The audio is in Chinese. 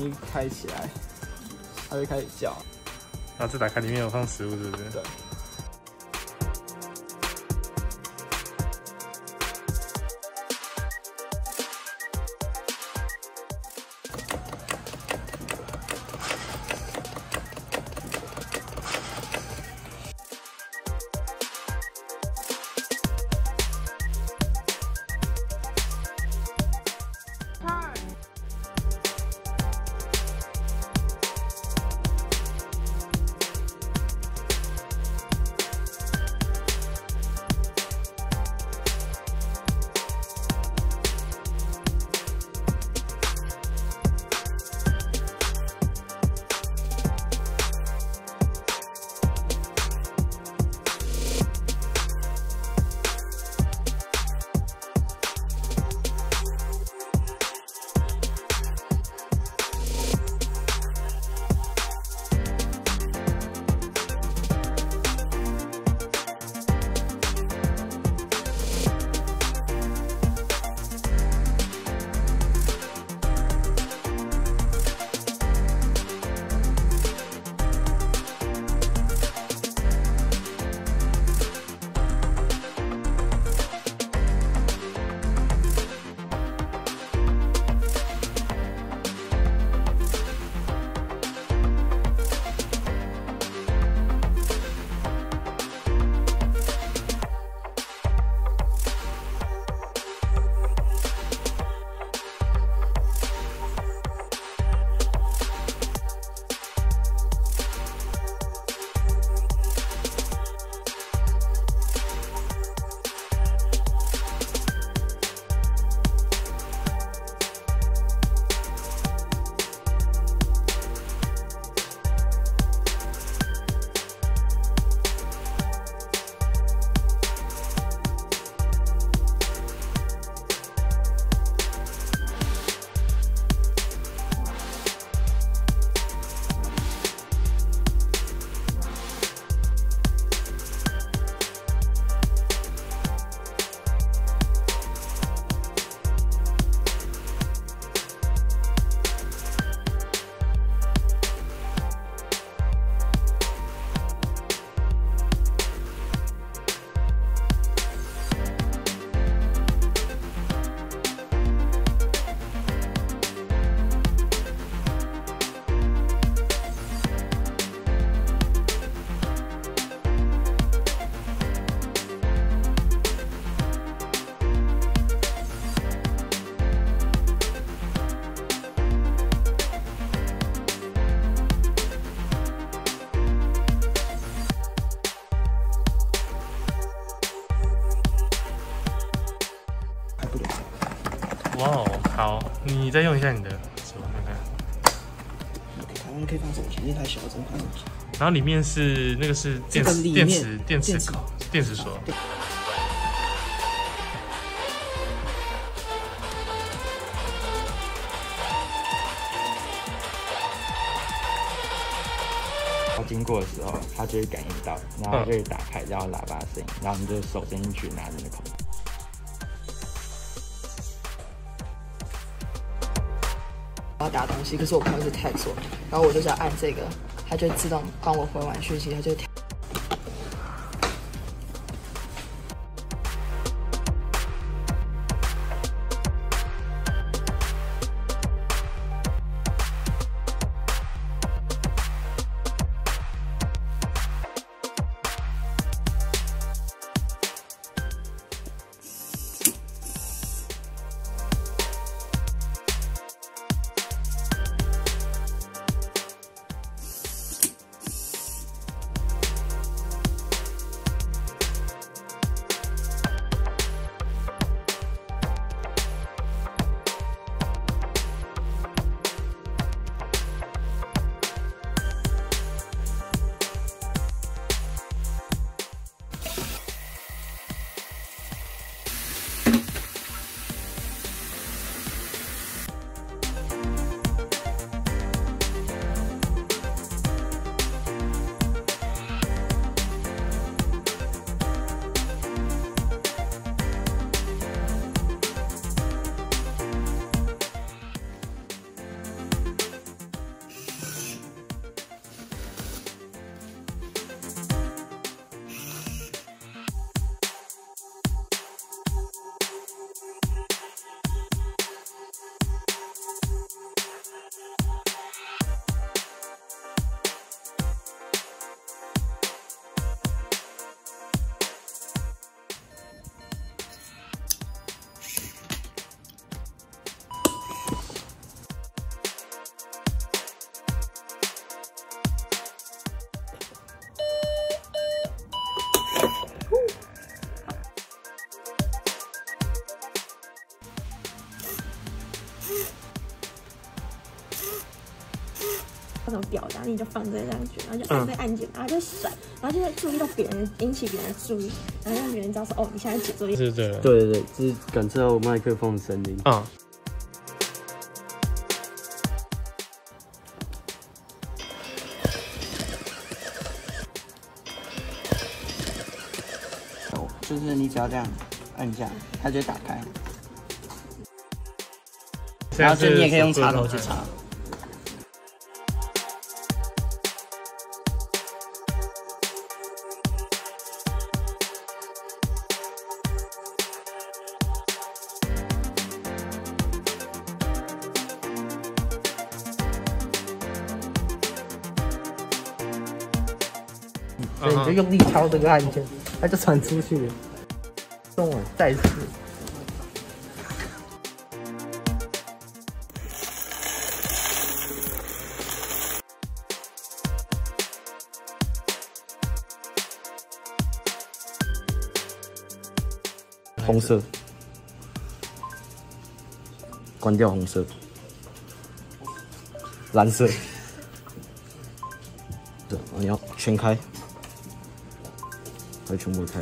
一开起来，它会开始叫。然后再打开，里面有放食物，是不是？对。哇哦，好，你再用一下你的手看看。台湾可以放手机，那台小的怎么放手机？然后里面是那个是电池电池电池口电池锁。它经过的时候，它就会感应到，然后就会打开，然后喇叭声音，然后你就手伸进去拿着那口。我要打东西，可是我朋友是太错，然后我就是要按这个，它就自动帮我回完讯息，它就跳。力就放在这样卷，然后就按这个按键，然后就甩，然后就会注意到别人，引起别人的注意，然后让别人知道说哦，你现在写作业。是对对对对，就是感受到麦克风的声音。啊。就是你只要这样按一下，它就会打开。然后这你也可以用插头去插。所以你就用力敲这个按键，它就传出去了。中了再次。红色，关掉红色，蓝色，对，你要全开，可以全部开。